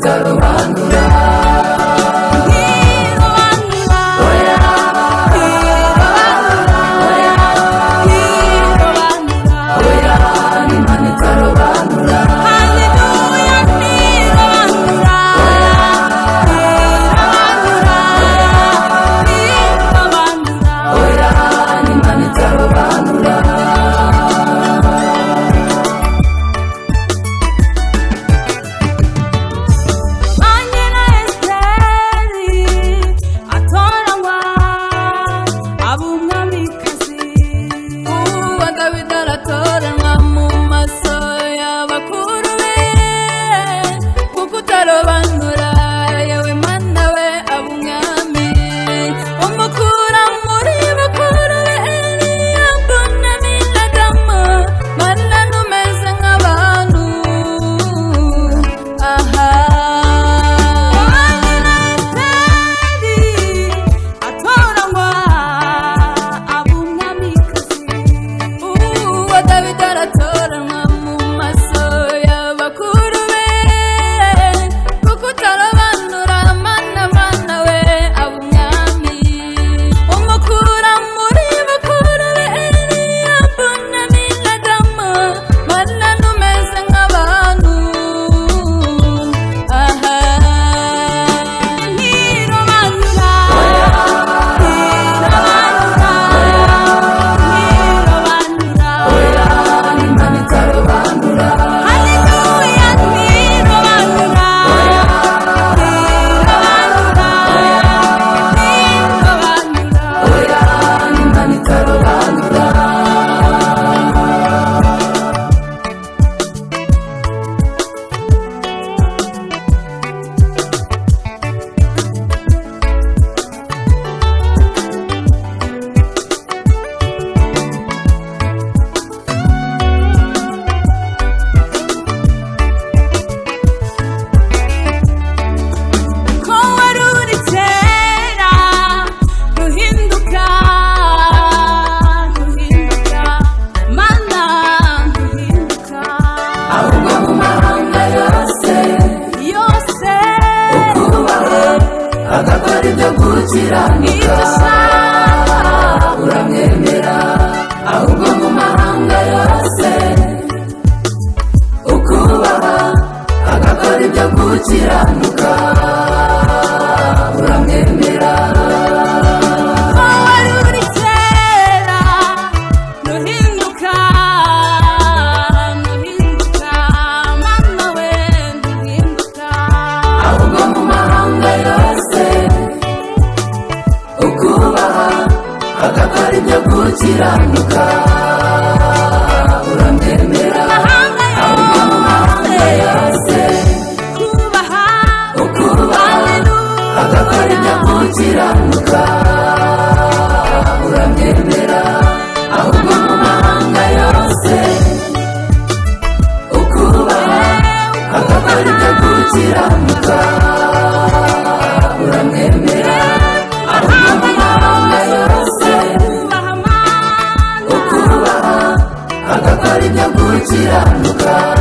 the Love. van nsiranura uramwemera ahubwo mu ukubaha agakora ibyo gukiranuka yo gukiranuka urandemera amahanga mu mahanga yose kubaha ukubaha agakora ibyo gukiranuka urandemera ahubwo mu utiranuka